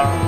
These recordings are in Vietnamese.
Oh.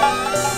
Música